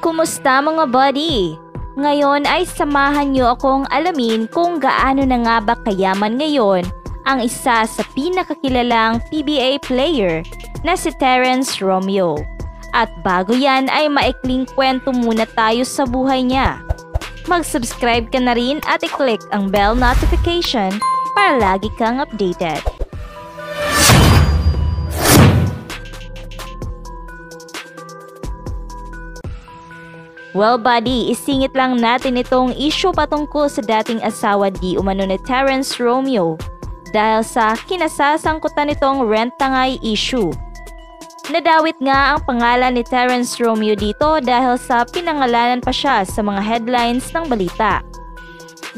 Kumusta mga buddy? Ngayon ay samahan niyo akong alamin kung gaano na nga ba kayaman ngayon ang isa sa pinakakilalang PBA player na si Terence Romeo. At bago yan ay maikling kwento muna tayo sa buhay niya. Mag-subscribe ka na rin at i-click ang bell notification para lagi kang updated. Well buddy, isingit lang natin itong issue patungkol sa dating asawa di umano ni Terence Romeo dahil sa kinasasangkutan nitong rent tangay issue. Nadawit nga ang pangalan ni Terence Romeo dito dahil sa pinangalanan pa siya sa mga headlines ng balita.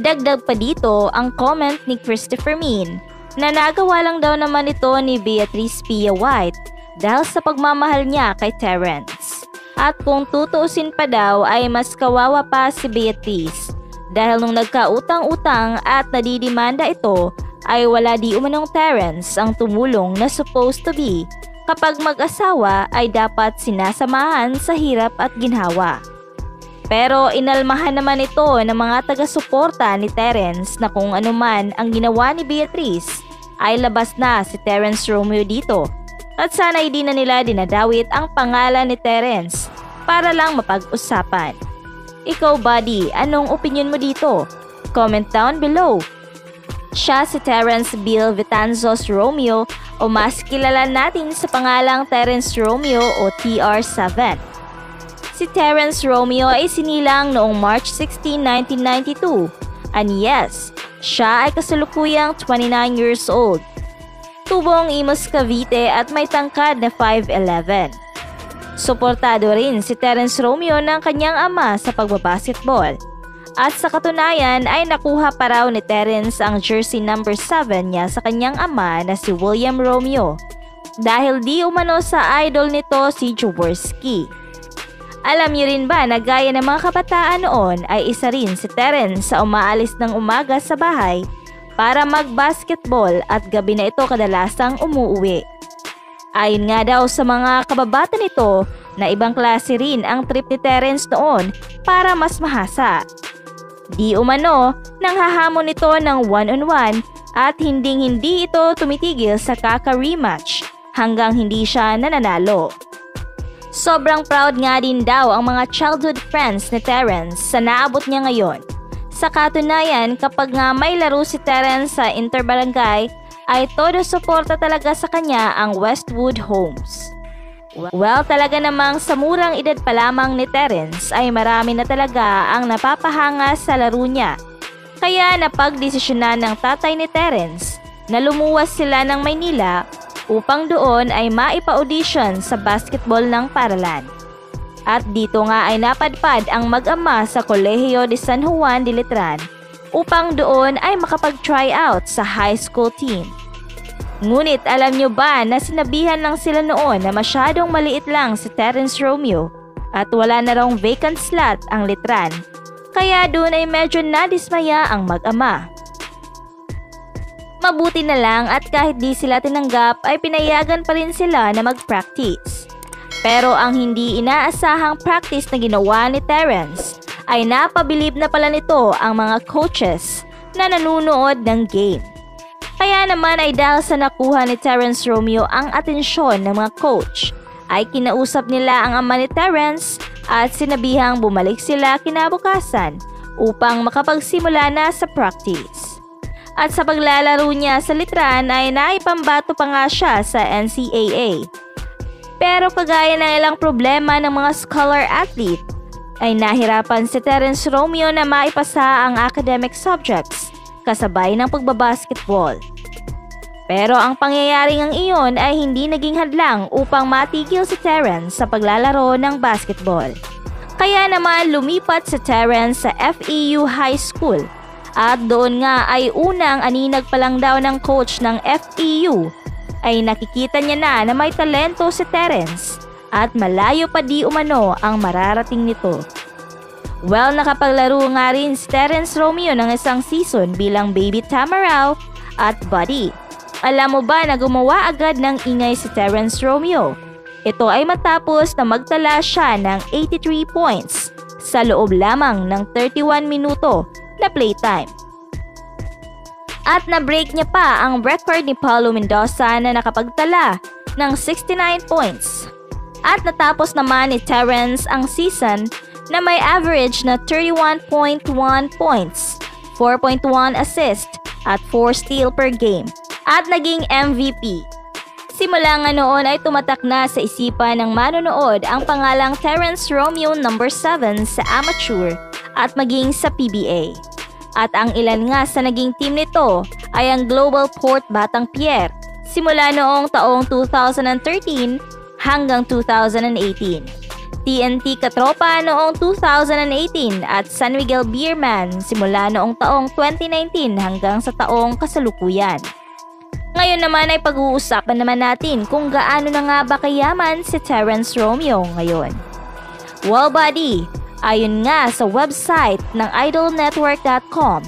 Dagdag pa dito ang comment ni Christopher Min na nagawa lang daw naman ito ni Beatrice Pia White dahil sa pagmamahal niya kay Terence. At kung tutuusin pa daw ay mas kawawa pa si Beatrice. Dahil nung nagkautang-utang at nadidimanda ito ay wala di umanong Terence ang tumulong na supposed to be. Kapag mag-asawa ay dapat sinasamahan sa hirap at ginhawa. Pero inalmahan naman ito ng mga taga-suporta ni Terence na kung anuman ang ginawa ni Beatrice ay labas na si Terence Romeo dito at sana hindi na nila dinadawit ang pangalan ni Terence para lang mapag-usapan. Ikaw buddy, anong opinion mo dito? Comment down below. Siya si Terence Bill Vitanzos Romeo o mas kilala natin sa pangalang Terence Romeo o TR7. Si Terence Romeo ay sinilang noong March 16, 1992. And yes, siya ay kasalukuyang 29 years old tubong Imus Cavite at may tangkad na 5'11". Suportado rin si Terence Romeo ng kanyang ama sa pagbabasketball. At sa katunayan ay nakuha pa raw ni Terence ang jersey number 7 niya sa kanyang ama na si William Romeo dahil di umano sa idol nito si Jaworski. Alam niyo rin ba na gaya ng mga kabataan noon ay isa rin si Terence sa umaalis ng umaga sa bahay para mag-basketball at gabi na ito kadalasang umuuwi. Ayon nga daw sa mga kababata nito na ibang klase rin ang trip ni Terence noon para mas mahasa. Di umano, nang hahamon ito ng one-on-one at hinding-hindi ito tumitigil sa kaka-rematch hanggang hindi siya nananalo. Sobrang proud nga din daw ang mga childhood friends ni Terence sa naabot niya ngayon sa katunayan, kapag nga may laro si Terence sa Interbarangay, ay todo suporta talaga sa kanya ang Westwood Homes. Well, talaga namang sa murang edad pa lamang ni Terence ay marami na talaga ang napapahanga sa laro niya. Kaya napagdesisyonan ng tatay ni Terence na lumuwas sila ng Maynila upang doon ay maipa-audition sa basketball ng paralan. At dito nga ay napadpad ang mag-ama sa Kolehiyo de San Juan de Letran upang doon ay makapag-try out sa high school team. Ngunit alam nyo ba na sinabihan lang sila noon na masyadong maliit lang si Terence Romeo at wala na raw vacant slot ang Letran kaya doon ay medyo nadismaya ang mag-ama. Mabuti na lang at kahit di sila tinanggap ay pinayagan pa rin sila na mag-practice. Pero ang hindi inaasahang practice na ginawa ni Terence ay napabilib na pala nito ang mga coaches na nanunood ng game. Kaya naman ay dahil sa nakuha ni Terence Romeo ang atensyon ng mga coach, ay kinausap nila ang ama ni Terence at sinabihang bumalik sila kinabukasan upang makapagsimula na sa practice. At sa paglalaro niya sa litran ay naipambato pa nga siya sa NCAA pero kagaya ng ilang problema ng mga scholar athlete, ay nahirapan si Terence Romeo na maipasa ang academic subjects kasabay ng pagbabasketball. Pero ang pangyayari ng iyon ay hindi naging hadlang upang matigil si Terence sa paglalaro ng basketball. Kaya naman lumipat si Terence sa FEU High School at doon nga ay unang aninag pa lang daw ng coach ng FEU ay nakikita niya na na may talento si Terence at malayo pa di umano ang mararating nito. Well, nakapaglaro nga rin si Terence Romeo ng isang season bilang baby Tamaraw at buddy. Alam mo ba na gumawa agad ng ingay si Terence Romeo? Ito ay matapos na magtala siya ng 83 points sa loob lamang ng 31 minuto na playtime. At na-break niya pa ang record ni Paulo Mendoza na nakapagtala ng 69 points. At natapos naman ni Terrence ang season na may average na 31.1 points, 4.1 assist at 4 steal per game at naging MVP. Simula nga noon ay tumatak na sa isipan ng manonood ang pangalang Terrence Romeo No. 7 sa amateur at maging sa PBA. At ang ilan nga sa naging team nito ay ang Global Port Batang Pierre simula noong taong 2013 hanggang 2018. TNT Katropa noong 2018 at San Miguel Beerman simula noong taong 2019 hanggang sa taong kasalukuyan. Ngayon naman ay pag-uusapan naman natin kung gaano na nga ba kayaman si Terence Romeo ngayon. Well buddy, ayon nga sa website ng idolnetwork.com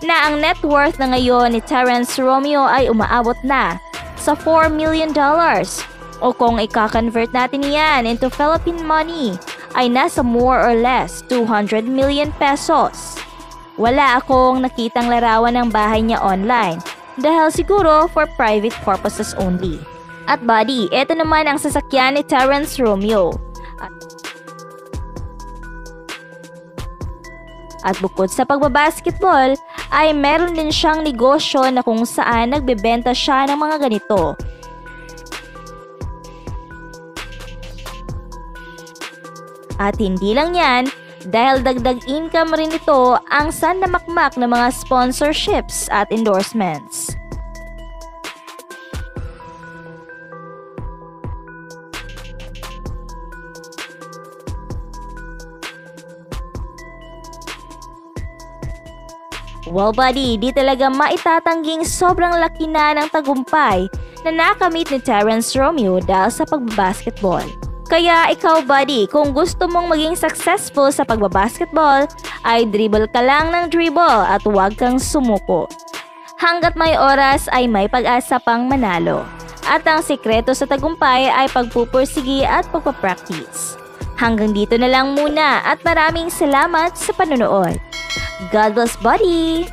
na ang net worth na ngayon ni Terence Romeo ay umaabot na sa 4 million dollars o kung i-convert natin yan into Philippine money ay nasa more or less 200 million pesos. Wala akong nakitang larawan ng bahay niya online dahil siguro for private purposes only. At buddy, ito naman ang sasakyan ni Terrence Romeo. At bukod sa pagbabasketball, ay meron din siyang negosyo na kung saan nagbebenta siya ng mga ganito. At hindi lang yan, dahil dagdag income rin ito ang sandamakmak ng mga sponsorships at endorsements. Well buddy, di talaga maitatangging sobrang laki na ng tagumpay na nakamit ni Terence Romeo dahil sa pagbabasketball. Kaya ikaw buddy, kung gusto mong maging successful sa pagbabasketball, ay dribble ka lang ng dribble at huwag kang sumuko. Hanggat may oras ay may pag-asa pang manalo. At ang sikreto sa tagumpay ay pagpupursigi at pagpapractice. Hanggang dito na lang muna at maraming salamat sa panonood. God bless buddy!